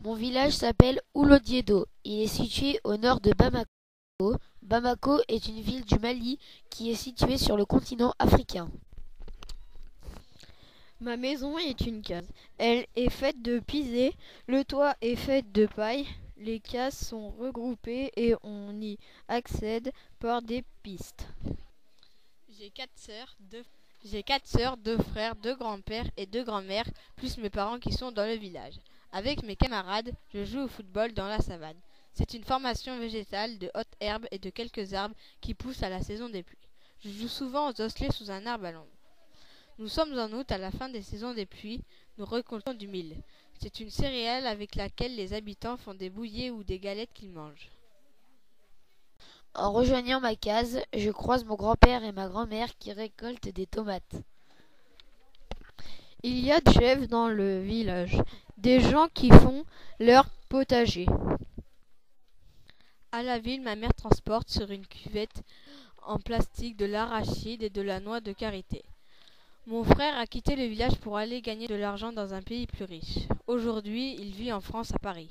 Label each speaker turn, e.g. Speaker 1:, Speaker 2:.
Speaker 1: Mon village s'appelle Oulodiedo. Il est situé au nord de Bamako. Bamako est une ville du Mali qui est située sur le continent africain.
Speaker 2: Ma maison est une case. Elle est faite de pisé, le toit est fait de paille, les cases sont regroupées et on y accède par des pistes.
Speaker 3: J'ai quatre sœurs, deux j'ai quatre sœurs, deux frères, deux grands-pères et deux grands-mères, plus mes parents qui sont dans le village. Avec mes camarades, je joue au football dans la savane. C'est une formation végétale de hautes herbes et de quelques arbres qui poussent à la saison des pluies. Je joue souvent aux osselets sous un arbre à l'ombre. Nous sommes en août, à la fin des saisons des pluies, nous récoltons du mil. C'est une céréale avec laquelle les habitants font des bouillées ou des galettes qu'ils mangent.
Speaker 1: En rejoignant ma case, je croise mon grand-père et ma grand-mère qui récoltent des tomates.
Speaker 2: Il y a des chefs dans le village, des gens qui font leur potager.
Speaker 3: À la ville, ma mère transporte sur une cuvette en plastique de l'arachide et de la noix de karité. Mon frère a quitté le village pour aller gagner de l'argent dans un pays plus riche. Aujourd'hui, il vit en France à Paris.